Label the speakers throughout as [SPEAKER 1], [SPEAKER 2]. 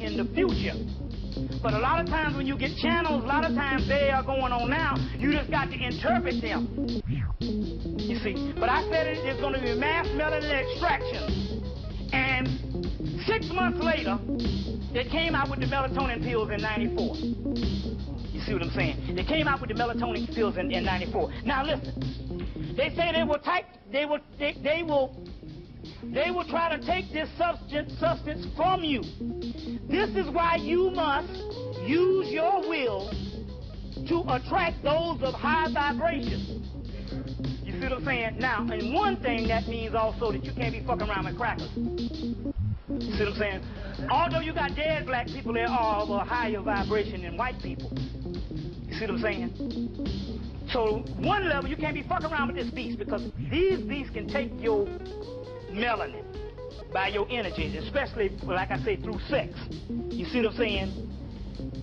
[SPEAKER 1] in the future. But a lot of times when you get channels, a lot of times they are going on now. You just got to interpret them. You see. But I said it, it's going to be mass melanin extraction. And six months later, they came out with the melatonin pills in 94. You see what I'm saying? They came out with the melatonin pills in, in 94. Now listen. They say they will type, they will, they, they will they will try to take this substance, substance from you. This is why you must use your will to attract those of high vibration. You see what I'm saying? Now, and one thing that means also that you can't be fucking around with crackers. You see what I'm saying? Although you got dead black people, they are of a higher vibration than white people. You see what I'm saying? So one level, you can't be fucking around with this beast because these beasts can take your melanin by your energy, especially, like I say, through sex. You see what I'm saying?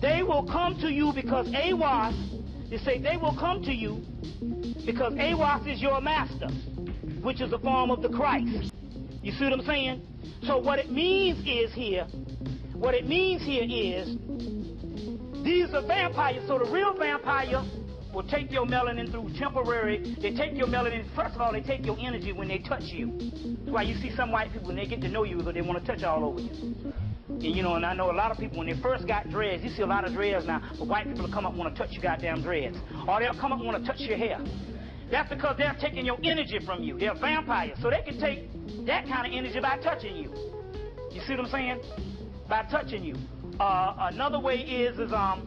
[SPEAKER 1] They will come to you because AWAS, they say they will come to you because AWAS is your master, which is a form of the Christ. You see what I'm saying? So what it means is here, what it means here is, these are vampires. So the real vampire will take your melanin through temporary. They take your melanin. First of all, they take your energy when they touch you. That's why you see some white people when they get to know you, they want to touch all over you. And you know, and I know a lot of people when they first got dreads, you see a lot of dreads now, but white people will come up and want to touch your goddamn dreads. Or they'll come up and want to touch your hair. That's because they're taking your energy from you. They're vampires. So they can take that kind of energy by touching you. You see what I'm saying? By touching you. Uh, another way is, is um,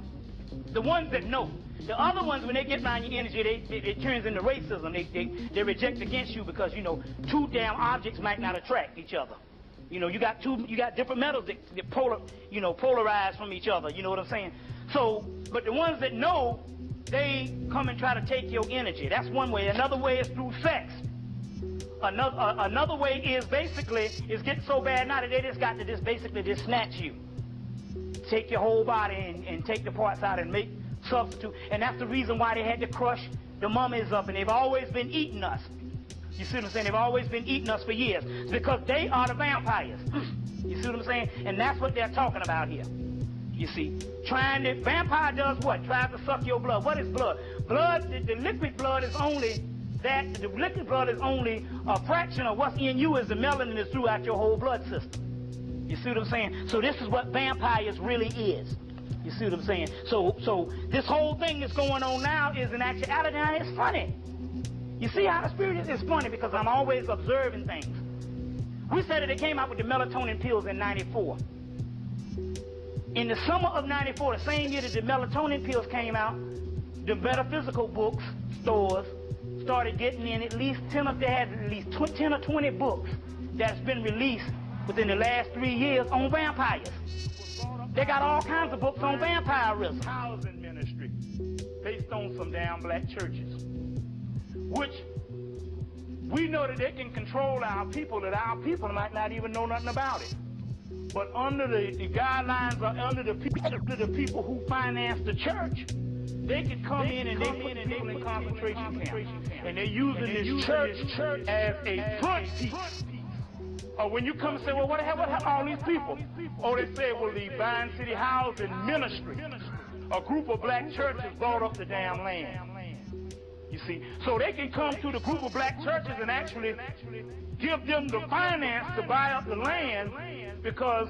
[SPEAKER 1] the ones that know. The other ones, when they get around your energy, they, they, it turns into racism. They, they, they reject against you because, you know, two damn objects might not attract each other. You know, you got two, you got different metals that, that polar, you know, polarize from each other. You know what I'm saying? So, but the ones that know, they come and try to take your energy. That's one way. Another way is through sex. Another, uh, another way is basically, is getting so bad now that they just got to just basically just snatch you. Take your whole body and, and take the parts out and make substitute. And that's the reason why they had to crush the mummies up, and they've always been eating us. You see what I'm saying? They've always been eating us for years. Because they are the vampires. You see what I'm saying? And that's what they're talking about here. You see, trying to, vampire does what? Tries to suck your blood. What is blood? Blood, the, the liquid blood is only that, the liquid blood is only a fraction of what's in you as the melanin is throughout your whole blood system. You see what I'm saying? So this is what vampires really is. You see what I'm saying? So, so this whole thing that's going on now is in actuality, now it's funny. You see how the spirit is? It's funny because I'm always observing things. We said that it came out with the melatonin pills in 94. In the summer of 94, the same year that the melatonin pills came out, the metaphysical books, stores, started getting in at least 10 of, they had at least 10 or 20 books that's been released within the last three years on vampires. They got all kinds of books on vampirism. Housing ministry, based on some damn black churches, which we know that they can control our people, that our people might not even know nothing about it. But under the, the guidelines, or under the, under the people who finance the church, they could come they in and they put in people in concentration camps. And they're using this church, church as a front piece or when you come and say, well, what the hell, what happened all these people? Oh, they say, well, the Vine City Housing Ministry, a group of black churches bought up the damn land. You see, so they can come to the group of black churches and actually give them the finance to buy up the land because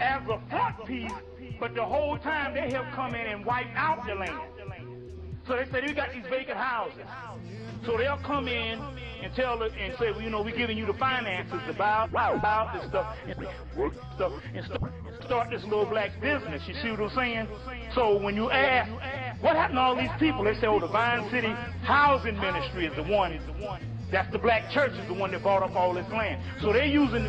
[SPEAKER 1] as a front piece, but the whole time they have come in and wiped out the land. So they said, we got these vacant houses. So they'll come in and tell it and say, well, you know, we're giving you the finances to buy, buy this stuff and stuff and start, start this little black business. You see what I'm saying? So when you ask, what happened to all these people? They say, oh, the Vine City Housing Ministry is the one. That's the black church is the one that bought up all this land. So they're using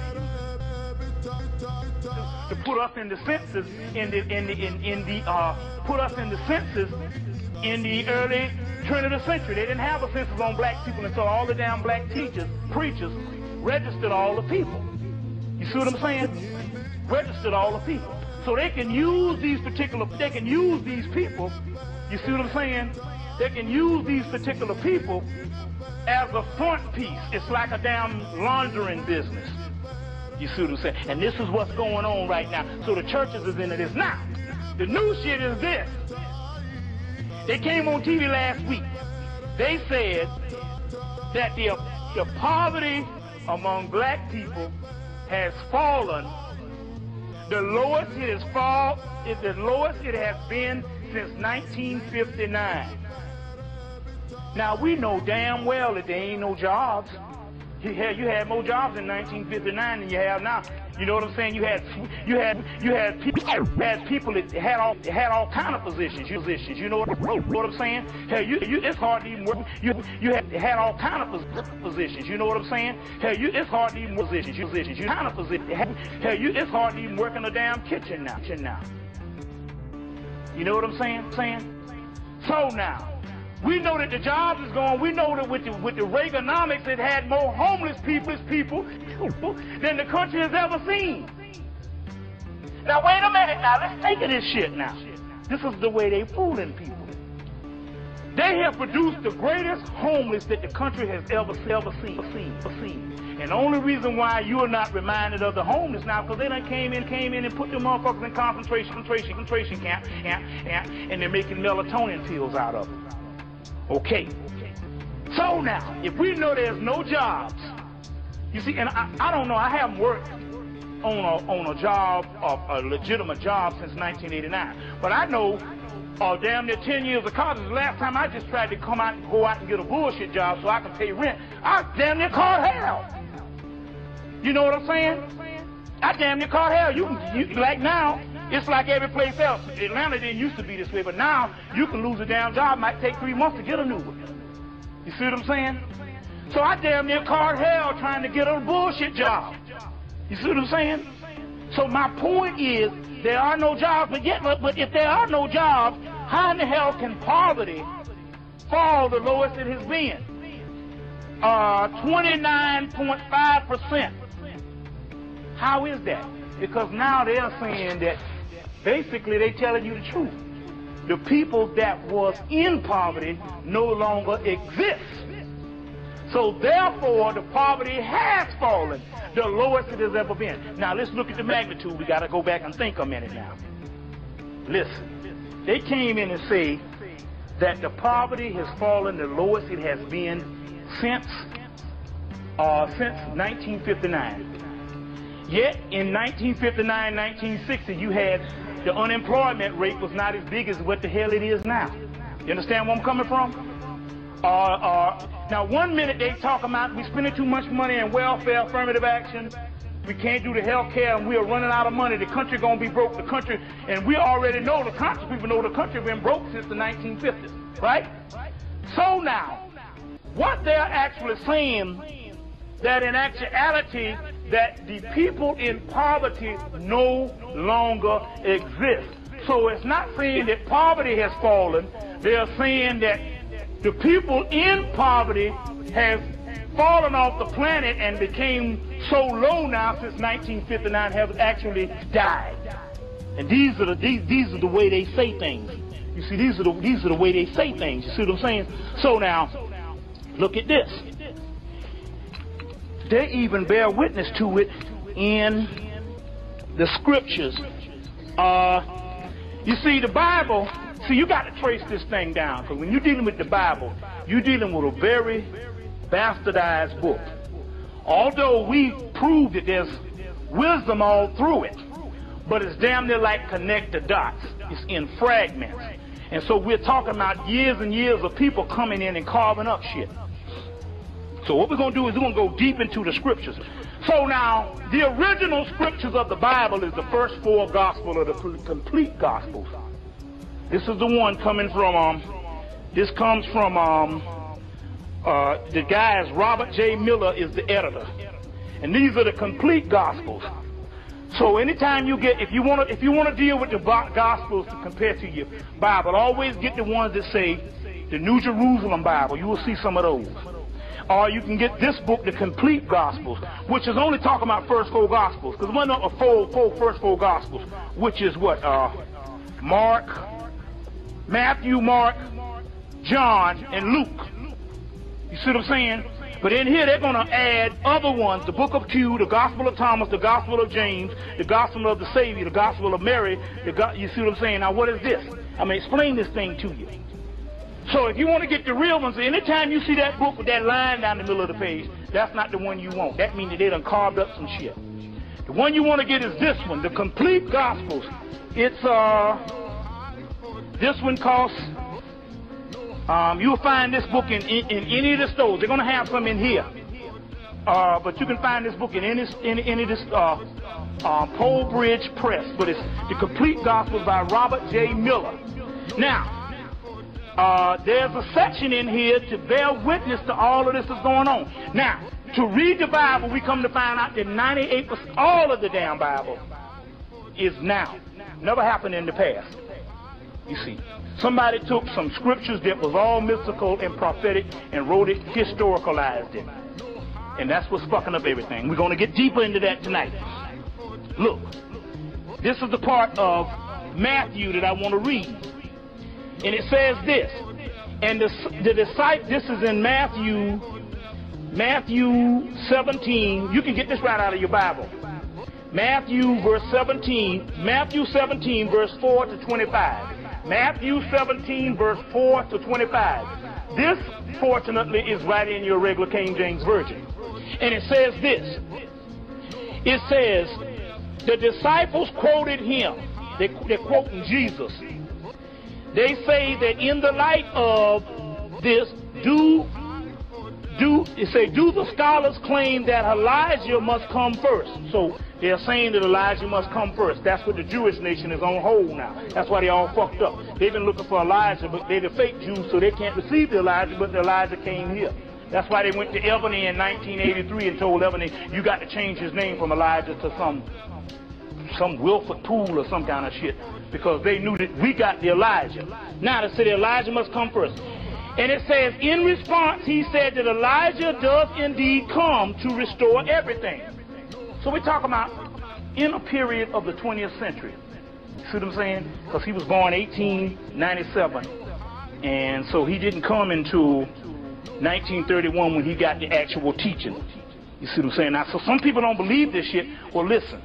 [SPEAKER 1] to put us in the census in the in the in, in the uh put us in the census in the early turn of the century. They didn't have a census on black people, so all the damn black teachers, preachers, registered all the people. You see what I'm saying? Registered all the people. So they can use these particular, they can use these people, you see what I'm saying? They can use these particular people as a front piece. It's like a damn laundering business. You see what I'm saying? And this is what's going on right now. So the churches is into this. Now, the new shit is this. They came on TV last week. They said that the, the poverty among black people has fallen. The lowest it has fall is the lowest it has been since 1959. Now we know damn well that there ain't no jobs. You had, you had more jobs in 1959 than you have now. You know what I'm saying? You had you had you had people had people that had all had all kind of positions. Positions. You know what, what I'm saying? Hell, you, you it's hard to even work. You you had had all kind of positions. You know what I'm saying? Hell, you it's hard to even positions. Positions. You kind of positions. Hell, you it's hard to even work in a damn kitchen now. Kitchen now. You know what I'm saying? Saying. So now. We know that the jobs is gone. We know that with the, with the Reaganomics, it had more homeless people, people than the country has ever seen. Now, wait a minute now. Let's take this shit now. This is the way they fooling people. They have produced the greatest homeless that the country has ever, ever seen. seen, seen. And the only reason why you are not reminded of the homeless now, because they done came in, came in and put the motherfuckers in concentration, concentration, concentration camp, camp, camp, and they're making melatonin pills out of them. Okay. So now, if we know there's no jobs, you see, and I, I don't know, I haven't worked on a, on a job, a, a legitimate job since 1989. But I know uh, damn near 10 years of college. The last time I just tried to come out and go out and get a bullshit job so I can pay rent, I damn near caught hell. You know what I'm saying? I damn near caught hell. You, you like now, it's like every place else. Atlanta didn't used to be this way, but now you can lose a damn job. Might take three months to get a new one. You see what I'm saying? So I damn near caught hell trying to get a bullshit job. You see what I'm saying? So my point is, there are no jobs, but yet, but if there are no jobs, how in the hell can poverty fall the lowest it has been? Uh, 29.5%. How is that? Because now they're saying that Basically, they telling you the truth. The people that was in poverty no longer exist. So therefore, the poverty has fallen, the lowest it has ever been. Now let's look at the magnitude. We got to go back and think a minute now. Listen, they came in and say that the poverty has fallen the lowest it has been since uh, since 1959. Yet in 1959, 1960, you had the unemployment rate was not as big as what the hell it is now. You understand where I'm coming from? Uh, uh, now, one minute they talk about we spending too much money in welfare, affirmative action. We can't do the health care, and we are running out of money. The country gonna be broke. The country, and we already know the country. People know the country been broke since the 1950s, right? So now, what they're actually saying that in actuality that the people in poverty no longer exist. So it's not saying that poverty has fallen. They're saying that the people in poverty have fallen off the planet and became so low now since 1959 have actually died. And these are the these, these are the way they say things. You see, these are the these are the way they say things. You see what I'm saying? So now, look at this. They even bear witness to it in the scriptures. Uh, you see, the Bible, see, you got to trace this thing down because when you're dealing with the Bible, you're dealing with a very bastardized book. Although we prove that there's wisdom all through it, but it's damn near like connect the dots. It's in fragments. And so we're talking about years and years of people coming in and carving up shit. So what we're going to do is we're going to go deep into the scriptures. So now, the original scriptures of the Bible is the first four gospels of the complete gospels. This is the one coming from, um, this comes from, um, uh, the guy is Robert J. Miller is the editor. And these are the complete gospels. So anytime you get, if you want to, if you want to deal with the gospels to compare to your Bible, always get the ones that say the New Jerusalem Bible. You will see some of those or you can get this book, The Complete Gospels, which is only talking about first four Gospels. Because one of the four, four, first four Gospels, which is what? Uh, Mark, Matthew, Mark, John, and Luke. You see what I'm saying? But in here, they're going to add other ones the book of Q, the gospel of Thomas, the gospel of James, the gospel of the Savior, the gospel of Mary. The go- you see what I'm saying? Now, what is this? I'm going to explain this thing to you. So if you want to get the real ones, anytime you see that book with that line down the middle of the page, that's not the one you want. That means that they done carved up some shit. The one you want to get is this one, the complete gospels. It's uh this one costs um, you'll find this book in, in, in, any of the stores. They're to have some in here. Uh, but you can find this book in any, in any of this uh, uh, Polebridge Press. But it's The Complete Gospel by Robert J. Miller. Now, uh, there's a section in here to bear witness to all of this that's going on. Now, to read the Bible, we come to find out that 98%, all of the damn Bible, is now. Never happened in the past. You see, somebody took some scriptures that was all mystical and prophetic and wrote it, historicalized it. And that's what's fucking up everything. We're going to get deeper into that tonight. Look, this is the part of Matthew that I want to read. And it says this. And the, the disciple, this is in Matthew, Matthew 17. You can get this right out of your Bible. Matthew verse 17, Matthew 17 verse 4 to 25. Matthew 17, verse 4 to 25. This, fortunately, is right in your regular King James Version. And it says this. It says, the disciples quoted him. They, they're quoting Jesus. They say that in the light of this, do, do, say, do the scholars claim that Elijah must come first? So they're saying that Elijah must come first. That's what the Jewish nation is on hold now. That's why they all fucked up. They've been looking for Elijah, but they're the fake Jews, so they can't receive the Elijah, but the Elijah came here. That's why they went to Ebony in 1983 and told Ebony, you got to change his name from Elijah to some some Wilford Poole or some kind of shit because they knew that we got the Elijah. Now the city Elijah must come first. And it says, in response, he said that Elijah does indeed come to restore everything. So we're talking about in a period of the 20th century. See what I'm saying? Because he was born 1897. And so he didn't come until 1931 when he got the actual teaching. You see what I'm saying? Now, so some people don't believe this shit. Well, listen.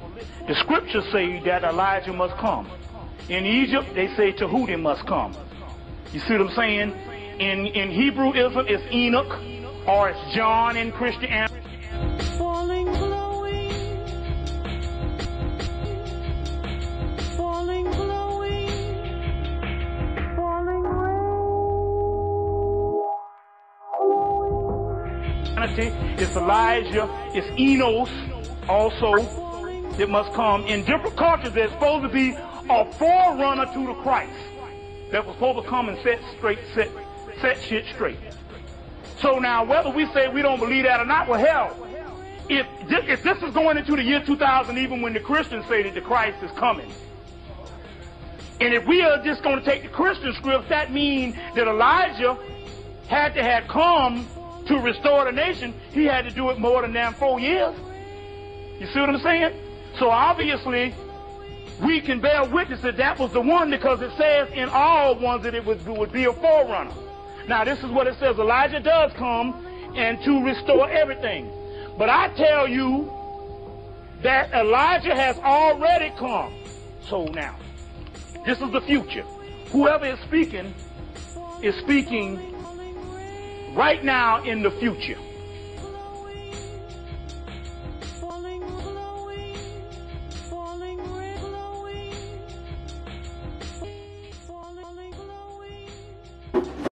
[SPEAKER 1] The scriptures say that Elijah must come. In Egypt, they say Tahuti must come. You see what I'm saying? In, in Hebrewism, it's Enoch, or it's John in Christianity. It's Elijah. It's Enos also that must come. In different cultures, there's supposed to be a forerunner to the Christ that was supposed to come and set straight, set, set shit straight. So now, whether we say we don't believe that or not, well, hell, if this, if this is going into the year 2000, even when the Christians say that the Christ is coming, and if we are just going to take the Christian script, that means that Elijah had to have come to restore the nation, he had to do it more than damn four years. You see what I'm saying? So obviously, we can bear witness that that was the one because it says in all ones that it would, would be a forerunner. Now, this is what it says Elijah does come and to restore everything. But I tell you that Elijah has already come. So now, this is the future. Whoever is speaking is speaking right now in the future.